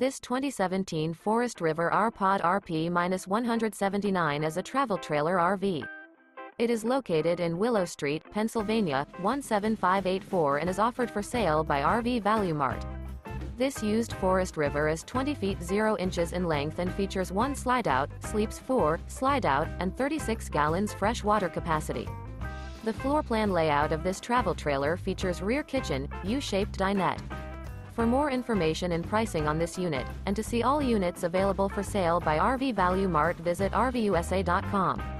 This 2017 Forest River R-Pod RP-179 is a travel trailer RV. It is located in Willow Street, Pennsylvania, 17584 and is offered for sale by RV Value Mart. This used Forest River is 20 feet 0 inches in length and features one slide-out, sleeps 4, slide-out, and 36 gallons fresh water capacity. The floor plan layout of this travel trailer features rear kitchen, U-shaped dinette. For more information and pricing on this unit, and to see all units available for sale by RV Value Mart visit RVUSA.com.